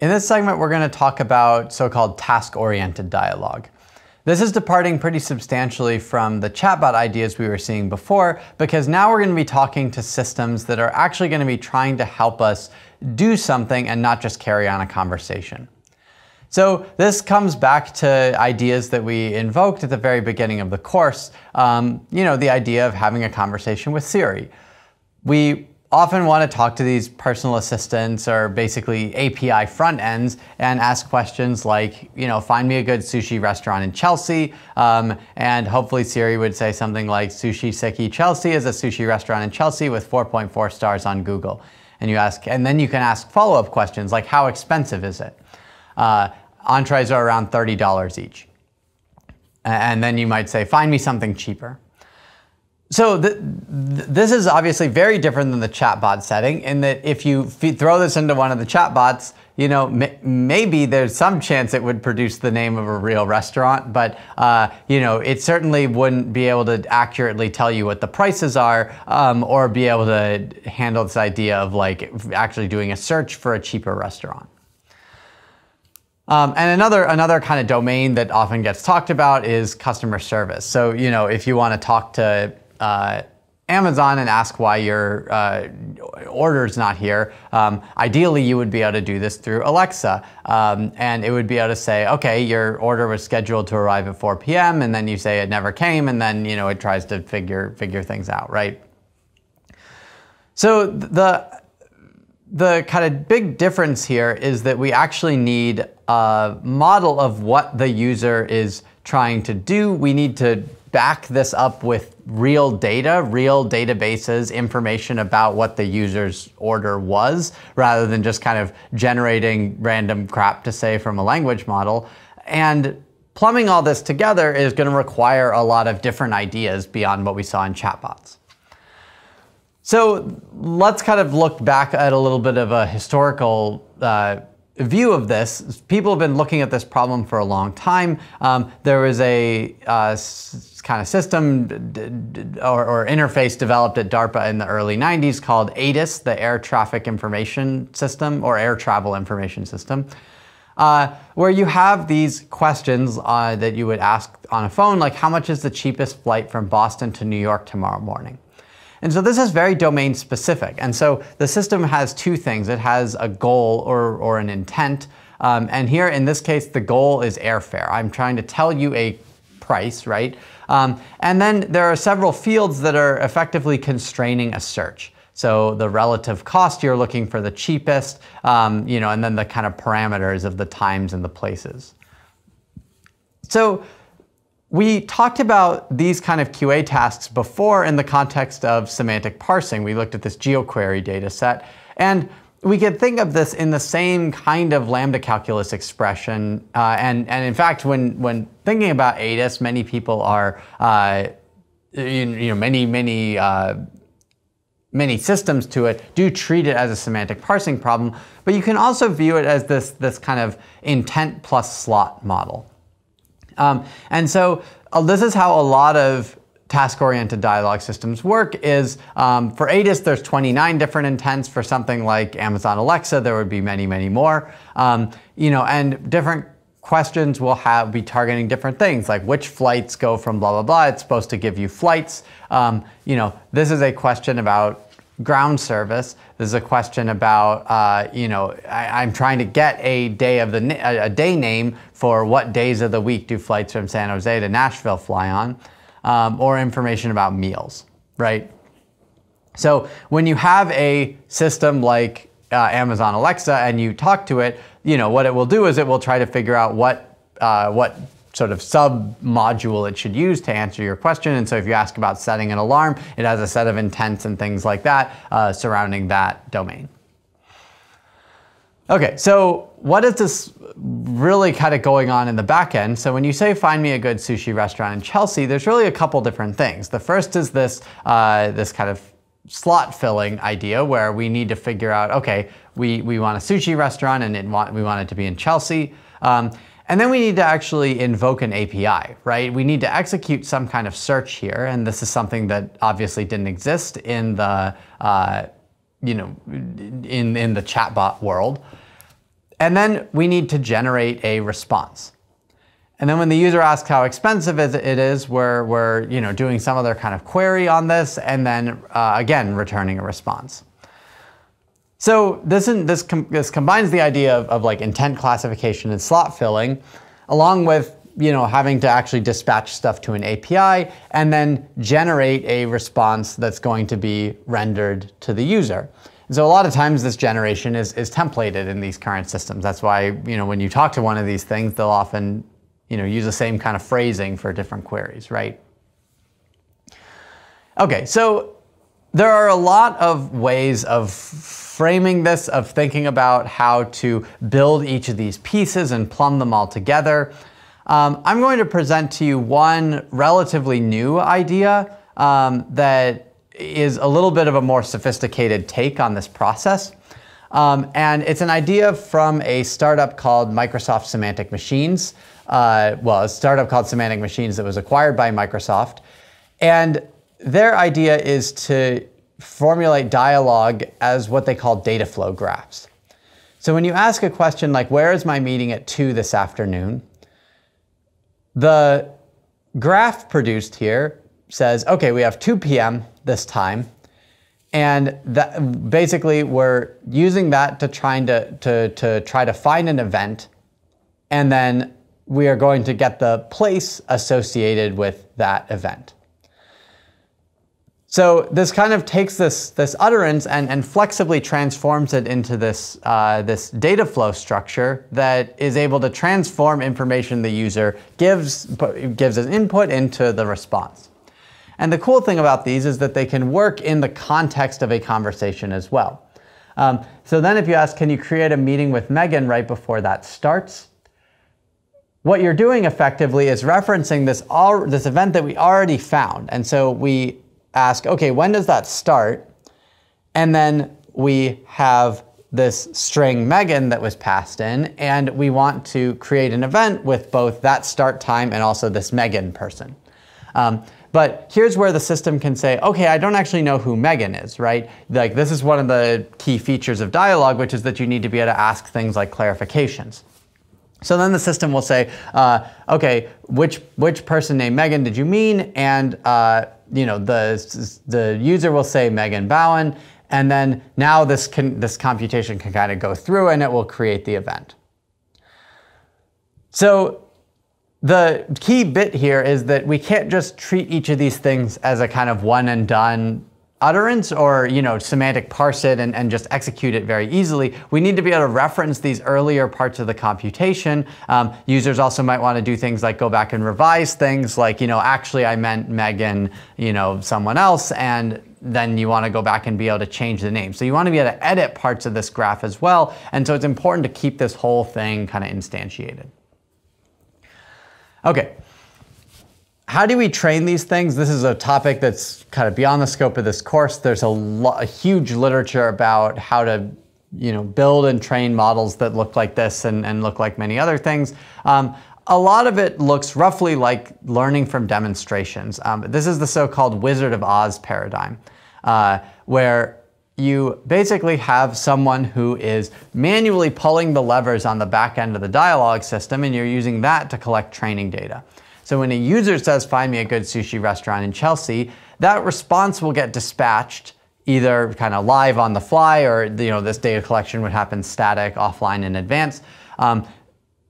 In this segment, we're going to talk about so-called task-oriented dialogue. This is departing pretty substantially from the chatbot ideas we were seeing before because now we're going to be talking to systems that are actually going to be trying to help us do something and not just carry on a conversation. So this comes back to ideas that we invoked at the very beginning of the course. Um, you know, the idea of having a conversation with Siri. We often want to talk to these personal assistants or basically API front ends and ask questions like, you know, find me a good sushi restaurant in Chelsea. Um, and hopefully Siri would say something like Sushi Seki Chelsea is a sushi restaurant in Chelsea with 4.4 stars on Google. And you ask, and then you can ask follow-up questions like how expensive is it? Uh, entrees are around $30 each. And then you might say, find me something cheaper. So th this is obviously very different than the chatbot setting in that if you throw this into one of the chatbots, you know, maybe there's some chance it would produce the name of a real restaurant, but uh, you know, it certainly wouldn't be able to accurately tell you what the prices are, um, or be able to handle this idea of like actually doing a search for a cheaper restaurant. Um, and another another kind of domain that often gets talked about is customer service. So you know, if you want to talk to uh, Amazon and ask why your uh, order's not here. Um, ideally, you would be able to do this through Alexa, um, and it would be able to say, okay, your order was scheduled to arrive at 4 p.m., and then you say it never came, and then you know it tries to figure figure things out, right? So the the kind of big difference here is that we actually need a model of what the user is trying to do. We need to back this up with real data, real databases, information about what the user's order was, rather than just kind of generating random crap to say from a language model. And plumbing all this together is going to require a lot of different ideas beyond what we saw in chatbots. So let's kind of look back at a little bit of a historical uh, view of this, people have been looking at this problem for a long time. Um, there was a uh, kind of system or, or, interface developed at DARPA in the early 90s called ATIS, the Air Traffic Information System or Air Travel Information System. Uh, where you have these questions uh, that you would ask on a phone, like how much is the cheapest flight from Boston to New York tomorrow morning? And so this is very domain specific. And so the system has two things. It has a goal or, or an intent. Um, and here in this case, the goal is airfare. I'm trying to tell you a price, right? Um, and then there are several fields that are effectively constraining a search. So the relative cost, you're looking for the cheapest, um, you know, and then the kind of parameters of the times and the places. So we talked about these kind of QA tasks before in the context of semantic parsing. We looked at this geoquery data set. And we could think of this in the same kind of lambda calculus expression. Uh, and, and in fact, when, when thinking about ATIS, many people are, uh, you, know, many, many, uh, many systems to it do treat it as a semantic parsing problem. But you can also view it as this, this kind of intent plus slot model. Um, and so uh, this is how a lot of task-oriented dialogue systems work is um, for ATIS, there's 29 different intents. For something like Amazon Alexa, there would be many, many more. Um, you know, and different questions will have be targeting different things, like which flights go from blah, blah, blah. It's supposed to give you flights. Um, you know, this is a question about ground service. This is a question about, uh, you know, I, am trying to get a day of the a day name for what days of the week do flights from San Jose to Nashville fly on, um, or information about meals, right? So when you have a system like uh, Amazon Alexa and you talk to it, you know, what it will do is it will try to figure out what uh, what sort of sub module it should use to answer your question. And so if you ask about setting an alarm, it has a set of intents and things like that uh, surrounding that domain. Okay, so what is this really kind of going on in the back end? So when you say find me a good sushi restaurant in Chelsea, there's really a couple different things. The first is this, uh, this kind of slot filling idea where we need to figure out, okay, we, we want a sushi restaurant and want, we want it to be in Chelsea. Um, and then we need to actually invoke an API, right? We need to execute some kind of search here, and this is something that obviously didn't exist in the, uh, you know, in, in the chatbot world. And then we need to generate a response. And then when the user asks how expensive it is, we're, we're you know, doing some other kind of query on this and then uh, again returning a response. So this, this, com this combines the idea of, of like intent classification and slot filling along with you know, having to actually dispatch stuff to an API and then generate a response that's going to be rendered to the user. And so a lot of times this generation is, is templated in these current systems. That's why, you know, when you talk to one of these things, they'll often, you know, use the same kind of phrasing for different queries, right? Okay, so there are a lot of ways of framing this, of thinking about how to build each of these pieces and plumb them all together. Um, I'm going to present to you one relatively new idea um, that is a little bit of a more sophisticated take on this process. Um, and it's an idea from a startup called Microsoft Semantic Machines. Uh, well, a startup called Semantic Machines that was acquired by Microsoft. And their idea is to formulate dialogue as what they call data flow graphs. So when you ask a question like, where is my meeting at 2 this afternoon? The graph produced here says, okay, we have 2 p.m. this time. And that, basically, we're using that to, trying to, to, to try to find an event. And then we are going to get the place associated with that event. So this kind of takes this, this utterance and, and flexibly transforms it into this, uh, this data flow structure that is able to transform information the user gives, gives as input into the response. And the cool thing about these is that they can work in the context of a conversation as well. Um, so then if you ask, can you create a meeting with Megan right before that starts? What you're doing effectively is referencing this, all, this event that we already found. And so we ask, okay, when does that start? And then we have this string Megan that was passed in, and we want to create an event with both that start time and also this Megan person. Um, but here's where the system can say, okay, I don't actually know who Megan is, right? Like this is one of the key features of dialogue, which is that you need to be able to ask things like clarifications. So then the system will say, uh, okay, which, which person named Megan did you mean? And uh, you know, the, the user will say Megan Bowen, and then now this, can, this computation can kind of go through and it will create the event. So the key bit here is that we can't just treat each of these things as a kind of one and done utterance or you know semantic parse it and, and just execute it very easily. We need to be able to reference these earlier parts of the computation. Um, users also might want to do things like go back and revise things like, you know, actually I meant Megan, you know, someone else, and then you want to go back and be able to change the name. So you want to be able to edit parts of this graph as well. And so it's important to keep this whole thing kind of instantiated. Okay, how do we train these things? This is a topic that's kind of beyond the scope of this course. There's a, a, huge literature about how to you know, build and train models that look like this and, and look like many other things. Um, a lot of it looks roughly like learning from demonstrations. Um, this is the so-called Wizard of Oz paradigm, uh, where you basically have someone who is manually pulling the levers on the back end of the dialogue system, and you're using that to collect training data. So when a user says, find me a good sushi restaurant in Chelsea, that response will get dispatched either kind of live on the fly or you know this data collection would happen static offline in advance. Um,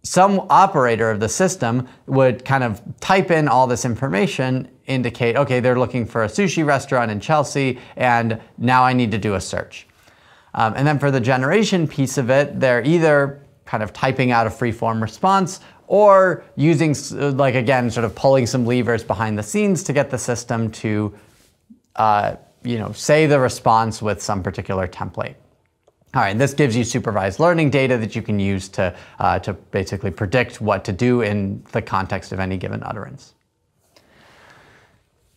some operator of the system would kind of type in all this information, indicate, okay, they're looking for a sushi restaurant in Chelsea, and now I need to do a search. Um, and then for the generation piece of it, they're either kind of typing out a free-form response or using, like again, sort of pulling some levers behind the scenes to get the system to, uh, you know, say the response with some particular template. All right, this gives you supervised learning data that you can use to, uh, to basically predict what to do in the context of any given utterance.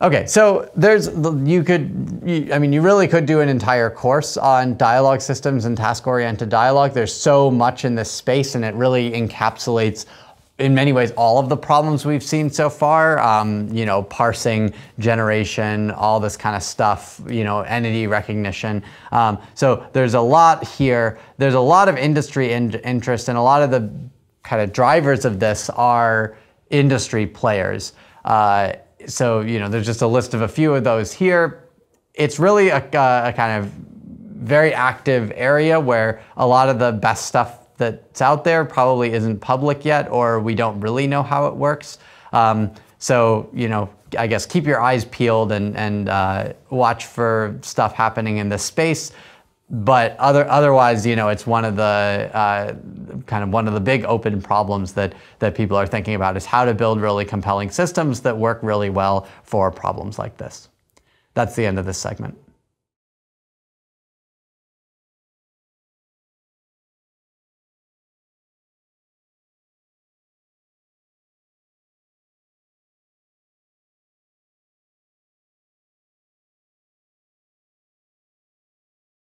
Okay, so there's, you could, you, I mean, you really could do an entire course on dialogue systems and task-oriented dialogue. There's so much in this space and it really encapsulates in many ways all of the problems we've seen so far. Um, you know, parsing, generation, all this kind of stuff. You know, entity recognition. Um, so there's a lot here. There's a lot of industry in- interest, and a lot of the kind of drivers of this are industry players. Uh, so you know, there's just a list of a few of those here. It's really a, a kind of very active area where a lot of the best stuff that's out there probably isn't public yet, or we don't really know how it works. Um, so, you know, I guess keep your eyes peeled and, and uh, watch for stuff happening in this space. But other, otherwise, you know, it's one of the uh, kind of one of the big open problems that, that people are thinking about is how to build really compelling systems that work really well for problems like this. That's the end of this segment.